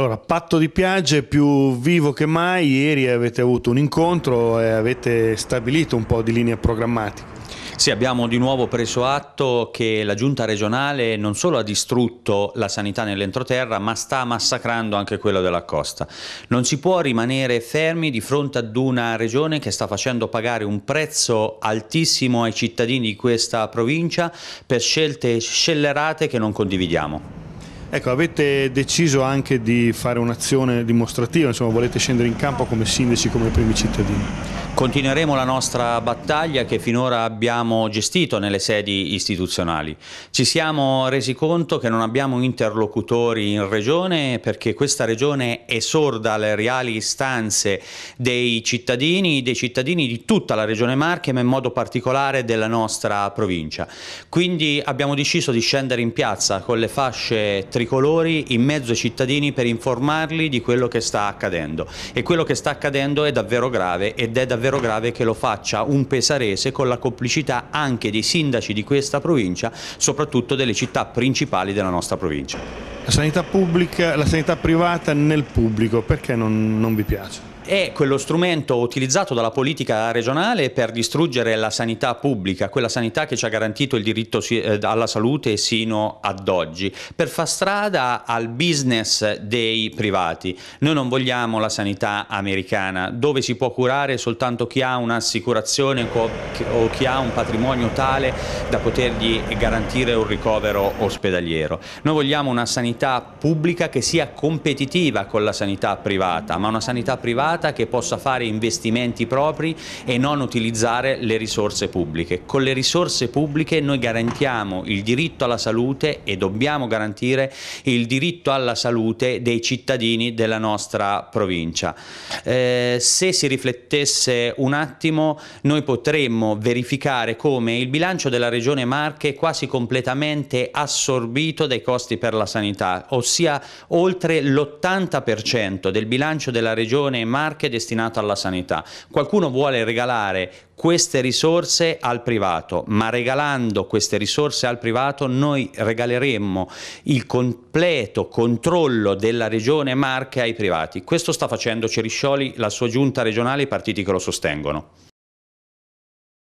Allora, patto di piagge più vivo che mai, ieri avete avuto un incontro e avete stabilito un po' di linee programmatiche. Sì, abbiamo di nuovo preso atto che la giunta regionale non solo ha distrutto la sanità nell'entroterra, ma sta massacrando anche quello della costa. Non si può rimanere fermi di fronte ad una regione che sta facendo pagare un prezzo altissimo ai cittadini di questa provincia per scelte scellerate che non condividiamo. Ecco, avete deciso anche di fare un'azione dimostrativa, insomma volete scendere in campo come sindaci, come primi cittadini. Continueremo la nostra battaglia che finora abbiamo gestito nelle sedi istituzionali. Ci siamo resi conto che non abbiamo interlocutori in regione perché questa regione è sorda alle reali istanze dei cittadini, dei cittadini di tutta la regione Marche ma in modo particolare della nostra provincia. Quindi abbiamo deciso di scendere in piazza con le fasce tricolori in mezzo ai cittadini per informarli di quello che sta accadendo e quello che sta accadendo è davvero grave ed è davvero grave che lo faccia un pesarese con la complicità anche dei sindaci di questa provincia, soprattutto delle città principali della nostra provincia. La sanità pubblica, la sanità privata nel pubblico, perché non, non vi piace? È quello strumento utilizzato dalla politica regionale per distruggere la sanità pubblica, quella sanità che ci ha garantito il diritto eh, alla salute sino ad oggi, per far strada al business dei privati. Noi non vogliamo la sanità americana, dove si può curare soltanto chi ha un'assicurazione o chi ha un patrimonio tale da potergli garantire un ricovero ospedaliero. Noi vogliamo una sanità pubblica che sia competitiva con la sanità privata, ma una sanità privata privata che possa fare investimenti propri e non utilizzare le risorse pubbliche. Con le risorse pubbliche noi garantiamo il diritto alla salute e dobbiamo garantire il diritto alla salute dei cittadini della nostra provincia. Eh, se si riflettesse un attimo noi potremmo verificare come il bilancio della Regione Marche è quasi completamente assorbito dai costi per la sanità, ossia oltre l'80% del bilancio della Regione Marche Marche destinato alla sanità. Qualcuno vuole regalare queste risorse al privato, ma regalando queste risorse al privato noi regaleremmo il completo controllo della regione Marche ai privati. Questo sta facendo Ceriscioli, la sua giunta regionale e i partiti che lo sostengono.